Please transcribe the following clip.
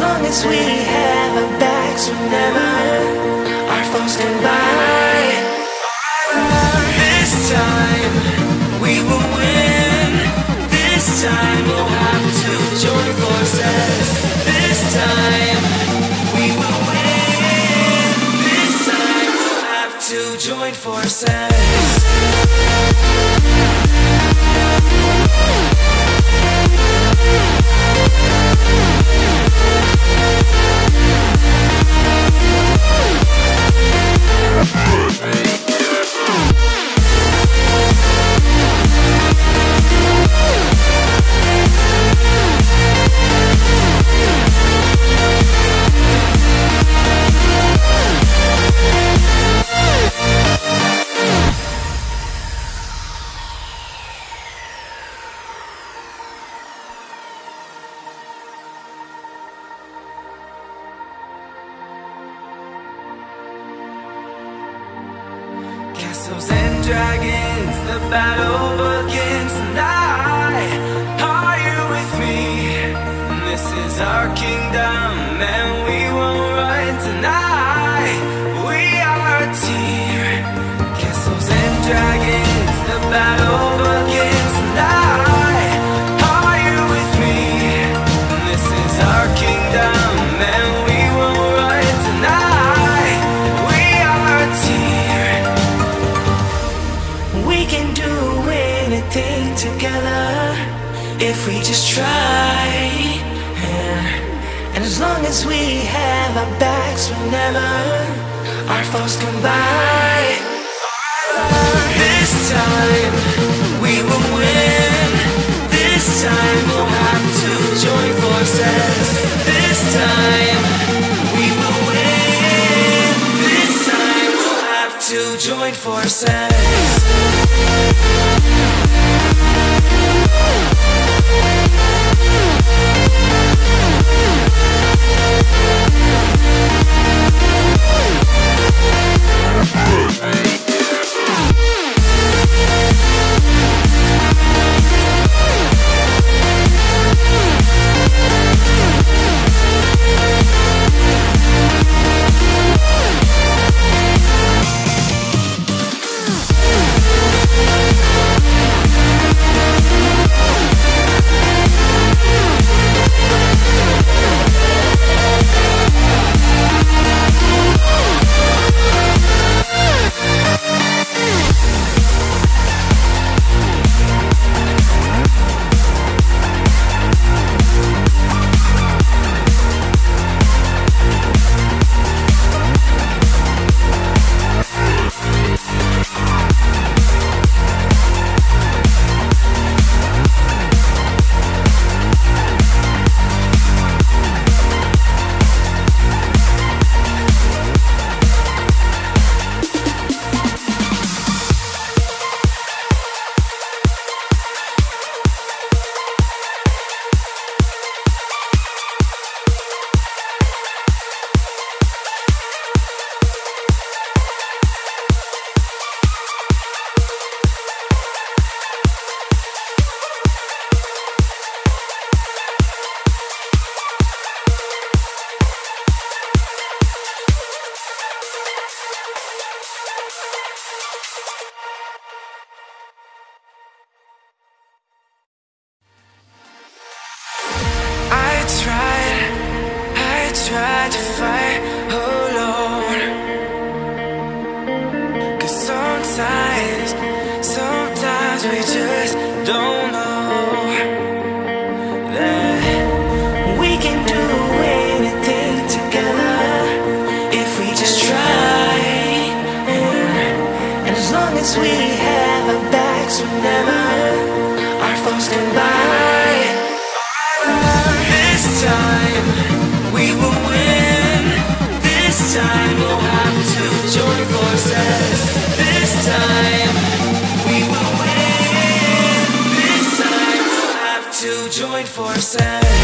long as we have our backs, whenever our foes come by. This time we will win. This time we'll have to join forces. This time we will win. This time we'll have to join forces. Dragons, the battle begins together if we just try. Yeah. And as long as we have our backs whenever our foes come by. This time we will win. This time we'll have to join forces. This time we will win. This time we'll have to join forces. we have our backs whenever our thoughts collide. This time we will win. This time we'll have to join forces. This time we will win. This time we'll have to join forces.